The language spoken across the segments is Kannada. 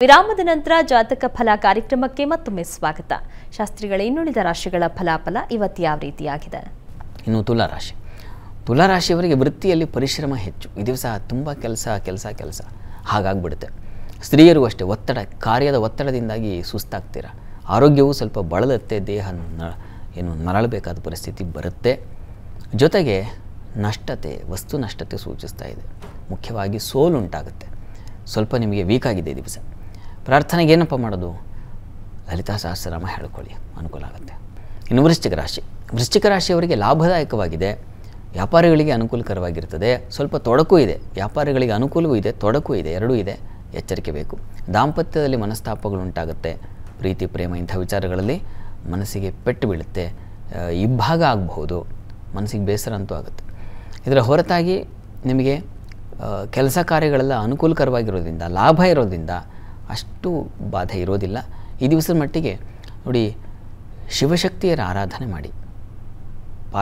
ವಿರಾಮದ ನಂತರ ಜಾತಕ ಫಲ ಕಾರ್ಯಕ್ರಮಕ್ಕೆ ಮತ್ತೊಮ್ಮೆ ಸ್ವಾಗತ. ಶಾಸ್ತ್ರಿಗಳ, ಇನ್ನುಳಿದ ರಾಶಿಗಳ ಫಲಾಫಲ ಇವತ್ತು ಯಾವ ರೀತಿಯಾಗಿದೆ? ಇನ್ನು ತುಲಾರಾಶಿ ತುಲಾರಾಶಿಯವರಿಗೆ ವೃತ್ತಿಯಲ್ಲಿ ಪರಿಶ್ರಮ ಹೆಚ್ಚು. ಈ ದಿವಸ ತುಂಬ ಕೆಲಸ ಕೆಲಸ ಕೆಲಸ ಹಾಗಾಗ್ಬಿಡುತ್ತೆ. ಸ್ತ್ರೀಯರು ಅಷ್ಟೇ, ಒತ್ತಡ, ಕಾರ್ಯದ ಒತ್ತಡದಿಂದಾಗಿ ಸುಸ್ತಾಗ್ತೀರ? ಆರೋಗ್ಯವು ಸ್ವಲ್ಪ ಬಳಲತ್ತೆ, ದೇಹ ಏನು ನರಳಬೇಕಾದ ಪರಿಸ್ಥಿತಿ ಬರುತ್ತೆ. ಜೊತೆಗೆ ನಷ್ಟತೆ, ವಸ್ತು ನಷ್ಟತೆ ಸೂಚಿಸ್ತಾ ಇದೆ. ಮುಖ್ಯವಾಗಿ ಸೋಲುಂಟಾಗುತ್ತೆ. ಸ್ವಲ್ಪ ನಿಮಗೆ ವೀಕ್ ಆಗಿದೆ ದಿವಸ. ಪ್ರಾರ್ಥನೆಗೆ ಏನಪ್ಪ ಮಾಡೋದು? ಲಲಿತಾ ಸಹಸ್ರನಾಮ ಹೇಳ್ಕೊಳ್ಳಿ, ಅನುಕೂಲ ಆಗುತ್ತೆ. ಇನ್ನು ವೃಶ್ಚಿಕ ರಾಶಿ. ವೃಶ್ಚಿಕ ರಾಶಿಯವರಿಗೆ ಲಾಭದಾಯಕವಾಗಿದೆ. ವ್ಯಾಪಾರಿಗಳಿಗೆ ಅನುಕೂಲಕರವಾಗಿರ್ತದೆ. ಸ್ವಲ್ಪ ತೊಡಕು ಇದೆ. ವ್ಯಾಪಾರಿಗಳಿಗೆ ಅನುಕೂಲವೂ ಇದೆ, ತೊಡಕು ಇದೆ, ಎರಡೂ ಇದೆ. ಎಚ್ಚರಿಕೆ ಬೇಕು. ದಾಂಪತ್ಯದಲ್ಲಿ ಮನಸ್ತಾಪಗಳು ಉಂಟಾಗುತ್ತೆ. ಪ್ರೀತಿ, ಪ್ರೇಮ ಇಂಥ ವಿಚಾರಗಳಲ್ಲಿ ಮನಸ್ಸಿಗೆ ಪೆಟ್ಟು ಬೀಳುತ್ತೆ. ಇಬ್ಬಾಗ ಆಗಬಹುದು. ಮನಸ್ಸಿಗೆ ಬೇಸರ ಅಂತೂ ಆಗುತ್ತೆ. ಇದರ ಹೊರತಾಗಿ ನಿಮಗೆ ಕೆಲಸ ಕಾರ್ಯಗಳೆಲ್ಲ ಅನುಕೂಲಕರವಾಗಿರೋದ್ರಿಂದ, ಲಾಭ ಇರೋದ್ರಿಂದ ಅಷ್ಟು ಬಾಧೆ ಇರೋದಿಲ್ಲ. ಈ ದಿವಸದ ಮಟ್ಟಿಗೆ ನೋಡಿ, ಶಿವಶಕ್ತಿಯರ ಆರಾಧನೆ ಮಾಡಿ.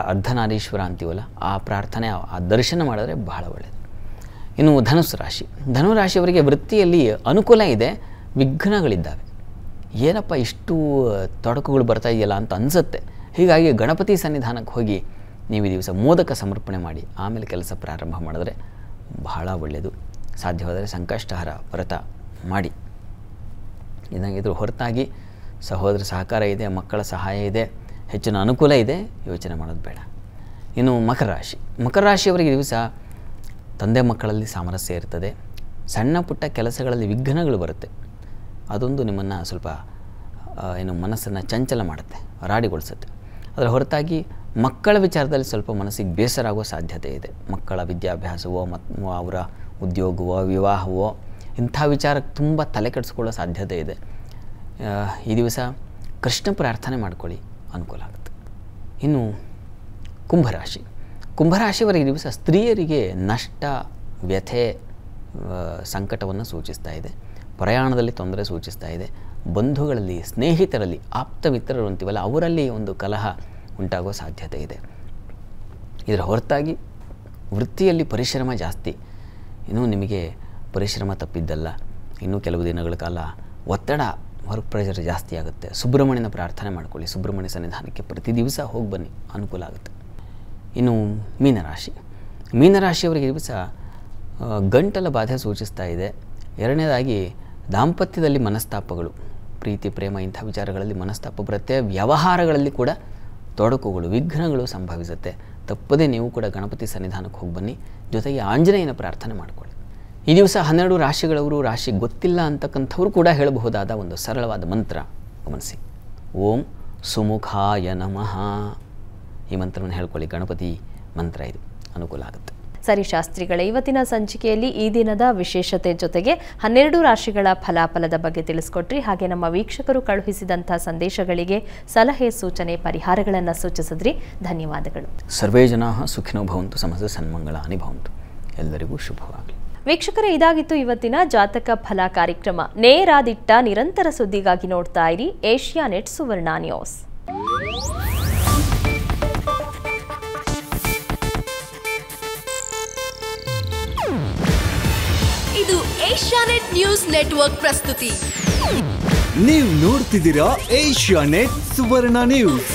ಅರ್ಧನಾರೀಶ್ವರ ಅಂತೀವಲ್ಲ, ಆ ಪ್ರಾರ್ಥನೆ, ಆ- ಆ ದರ್ಶನ ಮಾಡಿದ್ರೆ ಬಹಳ ಒಳ್ಳೆಯದು ಇನ್ನು ಧನುಸ್ ರಾಶಿ. ಧನುರಾಶಿಯವರಿಗೆ ವೃತ್ತಿಯಲ್ಲಿ ಅನುಕೂಲ ಇದೆ, ವಿಘ್ನಗಳಿದ್ದಾವೆ. ಏನಪ್ಪ ಇಷ್ಟು ತೊಡಕುಗಳು ಬರ್ತಾ ಇದೆಯಲ್ಲ ಅಂತ ಅನಿಸುತ್ತೆ. ಹೀಗಾಗಿ ಗಣಪತಿ ಸನ್ನಿಧಾನಕ್ಕೆ ಹೋಗಿ ನೀವು ಈ ದಿವಸ ಮೋದಕ ಸಮರ್ಪಣೆ ಮಾಡಿ, ಆಮೇಲೆ ಕೆಲಸ ಪ್ರಾರಂಭ ಮಾಡಿದ್ರೆ ಬಹಳ ಒಳ್ಳೆಯದು ಸಾಧ್ಯವಾದರೆ ಸಂಕಷ್ಟಹರ ವ್ರತ ಮಾಡಿ. ಇದಂಗೆ ಇದ್ರ. ಹೊರತಾಗಿ ಸಹೋದರ ಸಹಕಾರ ಇದೆ, ಮಕ್ಕಳ ಸಹಾಯ ಇದೆ, ಹೆಚ್ಚಿನ ಅನುಕೂಲ ಇದೆ, ಯೋಚನೆ ಮಾಡೋದು ಬೇಡ. ಇನ್ನು ಮಕರ ರಾಶಿ. ಮಕರ ರಾಶಿಯವರಿಗೆ ದಿವಸ ತಂದೆ ಮಕ್ಕಳಲ್ಲಿ ಸಾಮರಸ್ಯ ಇರ್ತದೆ. ಸಣ್ಣ ಪುಟ್ಟ ಕೆಲಸಗಳಲ್ಲಿ ವಿಘ್ನಗಳು ಬರುತ್ತೆ. ಅದೊಂದು ನಿಮ್ಮನ್ನು ಸ್ವಲ್ಪ ಏನು ಮನಸ್ಸನ್ನು ಚಂಚಲ ಮಾಡುತ್ತೆ, ರಾಡಿಗೊಳಿಸುತ್ತೆ. ಅದರ ಹೊರತಾಗಿ ಮಕ್ಕಳ ವಿಚಾರದಲ್ಲಿ ಸ್ವಲ್ಪ ಮನಸ್ಸಿಗೆ ಬೇಸರ ಆಗೋ ಸಾಧ್ಯತೆ ಇದೆ. ಮಕ್ಕಳ ವಿದ್ಯಾಭ್ಯಾಸವೋ ಮತ್ತು ಅವರ ಉದ್ಯೋಗವೋ, ವಿವಾಹವೋ ಇಂಥ ವಿಚಾರಕ್ಕೆ ತುಂಬ ತಲೆ ಕೆಡಿಸ್ಕೊಳ್ಳೋ ಸಾಧ್ಯತೆ ಇದೆ. ಈ ದಿವಸ ಕೃಷ್ಣ ಪ್ರಾರ್ಥನೆ ಮಾಡ್ಕೊಳ್ಳಿ, ಅನುಕೂಲ ಆಗುತ್ತೆ. ಇನ್ನು ಕುಂಭರಾಶಿ. ಕುಂಭರಾಶಿಯವರೆಗೆ ಈ ದಿವಸ ಸ್ತ್ರೀಯರಿಗೆ ನಷ್ಟ, ವ್ಯಥೆ ಸಂಕಟವನ್ನು ಸೂಚಿಸ್ತಾ ಇದೆ. ಪ್ರಯಾಣದಲ್ಲಿ ತೊಂದರೆ ಸೂಚಿಸ್ತಾ ಇದೆ. ಬಂಧುಗಳಲ್ಲಿ, ಸ್ನೇಹಿತರಲ್ಲಿ ಆಪ್ತ ಮಿತ್ರರು ಅಂತೀವಲ್ಲ ಅವರಲ್ಲಿ ಒಂದು ಕಲಹ ಉಂಟಾಗೋ ಸಾಧ್ಯತೆ ಇದೆ. ಇದರ ಹೊರತಾಗಿ ವೃತ್ತಿಯಲ್ಲಿ ಪರಿಶ್ರಮ ಜಾಸ್ತಿ. ಇನ್ನೂ ನಿಮಗೆ ಪರಿಶ್ರಮ ತಪ್ಪಿದ್ದಲ್ಲ. ಇನ್ನೂ ಕೆಲವು ದಿನಗಳ ಕಾಲ ಒತ್ತಡ ವರ್ಕ್ ಪ್ರೆಷರ್ ಜಾಸ್ತಿ ಆಗುತ್ತೆ. ಸುಬ್ರಹ್ಮಣ್ಯನ ಪ್ರಾರ್ಥನೆ ಮಾಡ್ಕೊಳ್ಳಿ. ಸುಬ್ರಹ್ಮಣ್ಯ ಸನ್ನಿಧಾನಕ್ಕೆ ಪ್ರತಿ ದಿವಸ ಹೋಗಿ ಬನ್ನಿ. ಅನುಕೂಲ ಆಗುತ್ತೆ. ಇನ್ನು ಮೀನರಾಶಿ. ಮೀನರಾಶಿಯವರಿಗೆ ದಿವಸ ಗಂಟಲ ಬಾಧೆ ಸೂಚಿಸ್ತಾ ಇದೆ. ಎರಡನೇದಾಗಿ ದಾಂಪತ್ಯದಲ್ಲಿ ಮನಸ್ತಾಪಗಳು. ಪ್ರೀತಿ, ಪ್ರೇಮ ಇಂಥ ವಿಚಾರಗಳಲ್ಲಿ ಮನಸ್ತಾಪ ಬರುತ್ತೆ. ವ್ಯವಹಾರಗಳಲ್ಲಿ ಕೂಡ ತೊಡಕುಗಳು, ವಿಘ್ನಗಳು ಸಂಭವಿಸುತ್ತೆ. ತಪ್ಪದೇ ನೀವು ಕೂಡ ಗಣಪತಿ ಸನ್ನಿಧಾನಕ್ಕೆ ಹೋಗಿ ಬನ್ನಿ. ಜೊತೆಗೆ ಆಂಜನೇಯನ ಪ್ರಾರ್ಥನೆ ಮಾಡಿಕೊಳ್ಳಿ. ಈ ದಿವಸ ಹನ್ನೆರಡು ರಾಶಿಗಳವರು ರಾಶಿ ಗೊತ್ತಿಲ್ಲ ಅಂತಕ್ಕಂಥವ್ರು ಕೂಡ ಹೇಳಬಹುದಾದ ಒಂದು ಸರಳವಾದ ಮಂತ್ರ. ಗಮನಿಸಿ. ಓಂ ಸುಮುಖಾಯ ನಮಃ. ಈ ಮಂತ್ರವನ್ನು ಹೇಳ್ಕೊಳ್ಳಿ. ಗಣಪತಿ ಮಂತ್ರ ಇದು. ಅನುಕೂಲ ಆಗುತ್ತೆ. ಸರಿ ಶಾಸ್ತ್ರಿಗಳ ಇವತ್ತಿನ ಸಂಚಿಕೆಯಲ್ಲಿ ಈ ದಿನದ ವಿಶೇಷತೆ ಜೊತೆಗೆ ಹನ್ನೆರಡು ರಾಶಿಗಳ ಫಲಾಫಲದ ಬಗ್ಗೆ ತಿಳಿಸ್ಕೊಟ್ರಿ. ಹಾಗೆ ನಮ್ಮ ವೀಕ್ಷಕರು ಕಳುಹಿಸಿದಂಥ ಸಂದೇಶಗಳಿಗೆ ಸಲಹೆ ಸೂಚನೆ ಪರಿಹಾರಗಳನ್ನು ಸೂಚಿಸಿದ್ರಿ. ಧನ್ಯವಾದಗಳು. ಸರ್ವೇ ಜನಾ ಸುಖಿನೋ ಭವಂತು ಸಮಸ್ತ ಸನ್ಮಂಗಳ ಭವಂತು. ಎಲ್ಲರಿಗೂ ಶುಭವಾಗಲಿ. ವೀಕ್ಷಕರೇ ಇದಾಗಿತ್ತು ಇವತ್ತಿನ ಜಾತಕ ಫಲ ಕಾರ್ಯಕ್ರಮ. ನೇರಾದಿಟ್ಟ ನಿರಂತರ ಸುದ್ದಿಗಾಗಿ ನೋಡ್ತಾ ಇರಿ ಏಷ್ಯಾ ನೆಟ್ ಸುವರ್ಣ ನ್ಯೂಸ್. ಇದು ಏಷ್ಯಾನೆಟ್ ನ್ಯೂಸ್ ನೆಟ್ವರ್ಕ್ ಪ್ರಸ್ತುತಿ. ನೀವು ನೋಡ್ತಿದ್ದೀರಾ ಏಷ್ಯಾ ನೆಟ್ ಸುವರ್ಣ ನ್ಯೂಸ್.